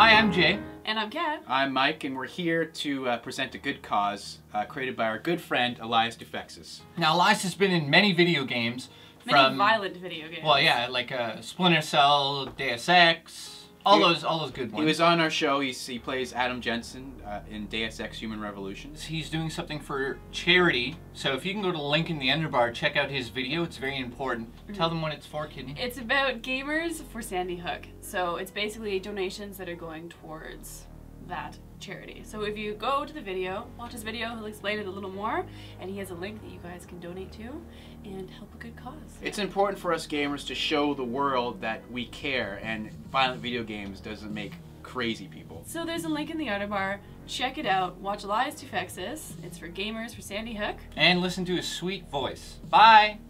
I'm Jay. And I'm Kat. I'm Mike, and we're here to uh, present a good cause uh, created by our good friend Elias Toufexis. Now, Elias has been in many video games. Many from, violent video games. Well, yeah, like uh, Splinter Cell, Deus Ex, all He- those, all those good ones. He was on our show. He's, he plays Adam Jensen uh, in Deus Ex: Human Revolution. He's doing something for charity, so if you can go to the link in the underbar, check out his video. It's very important. Tell them what it's for, Kidney. It's about gamers for Sandy Hook. So it's basically donations that are going towards that charity. So if you go to the video, watch his video, he'll explain it a little more, and he has a link that you guys can donate to and help a good cause. It's important for us gamers to show the world that we care, and violent video games doesn't make crazy people. So there's a link in the outer bar. Check it out. Watch Elias Toufexis. It's for gamers for Sandy Hook. And listen to his sweet voice. Bye! Bye.